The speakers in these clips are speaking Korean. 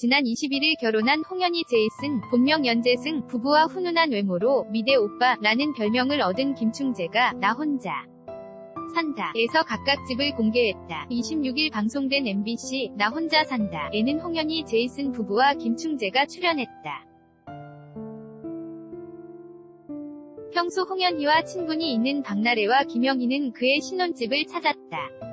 지난 21일 결혼한 홍현희 제이슨, 본명 연재승 부부와 훈훈한 외모로 미대 오빠라는 별명을 얻은 김충재가 나 혼자 산다 에서 각각 집을 공개했다. 26일 방송된 MBC 나 혼자 산다 에는 홍현희 제이슨 부부와 김충재가 출연했다. 평소 홍현희와 친분이 있는 박나래와 김영희는 그의 신혼집을 찾았다.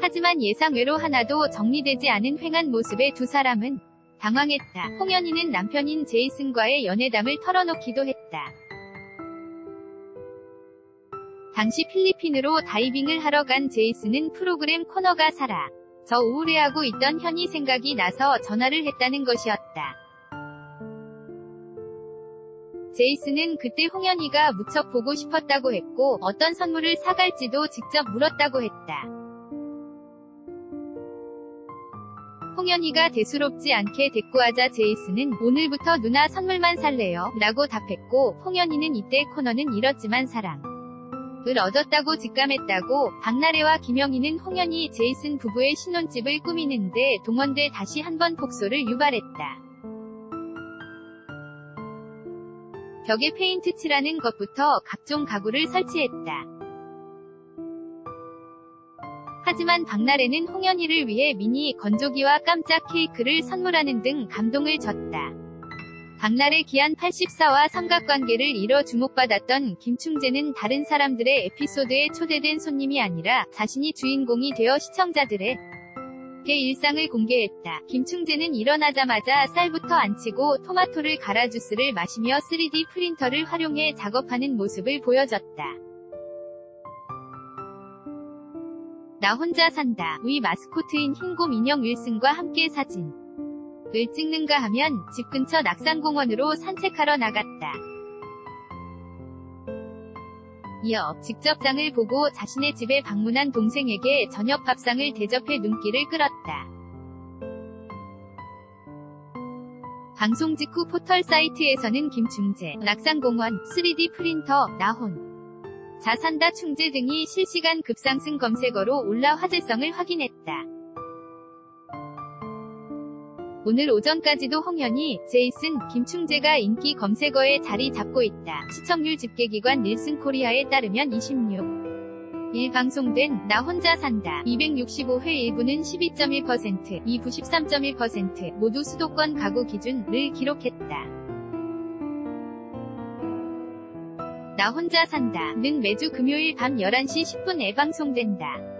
하지만 예상외로 하나도 정리되지 않은 횡한 모습의 두 사람은 당황했다. 홍현희는 남편인 제이슨과의 연애담을 털어놓기도 했다. 당시 필리핀으로 다이빙을 하러 간 제이슨은 프로그램 코너가 살아 저 우울해하고 있던 현희 생각이 나서 전화를 했다는 것이었다. 제이슨은 그때 홍현희가 무척 보고 싶었다고 했고 어떤 선물을 사갈지도 직접 물었다고 했다. 홍현희가 대수롭지 않게 대꾸하자 제이슨은 오늘부터 누나 선물만 살래요 라고 답했고 홍현희는 이때 코너는 잃었지만 사랑 을 얻었다고 직감했다고 박나래와 김영희는 홍현희 제이슨 부부의 신혼집을 꾸미는데 동원돼 다시 한번 폭소를 유발했다. 벽에 페인트 칠하는 것부터 각종 가구를 설치했다. 하지만 박나래는 홍현희를 위해 미니 건조기와 깜짝 케이크를 선물하는 등 감동을 줬다. 박나래 기한 84와 삼각관계를 이뤄 주목받았던 김충재는 다른 사람들의 에피소드에 초대된 손님이 아니라 자신이 주인공이 되어 시청자들의 게 일상을 공개했다. 김충재는 일어나자마자 쌀부터 안 치고 토마토를 갈아 주스를 마시며 3D 프린터를 활용해 작업하는 모습을 보여줬다. 나 혼자 산다. 위 마스코트인 흰곰 인형 윌슨과 함께 사진. 을 찍는가 하면 집 근처 낙산공원으로 산책하러 나갔다. 이어 직접 장을 보고 자신의 집에 방문한 동생에게 저녁 밥상을 대접해 눈길을 끌었다. 방송 직후 포털 사이트에서는 김충재, 낙산공원, 3D 프린터, 나혼, 자산다 충재 등이 실시간 급상승 검색어로 올라 화제성을 확인했다. 오늘 오전까지도 홍현희, 제이슨, 김충재가 인기 검색어에 자리 잡고 있다. 시청률 집계기관 닐슨 코리아에 따르면 26. 일 방송된 나 혼자 산다 265회 1부는 12.1%, 2부 13.1% 모두 수도권 가구 기준을 기록했다. 나 혼자 산다 는 매주 금요일 밤 11시 10분에 방송된다.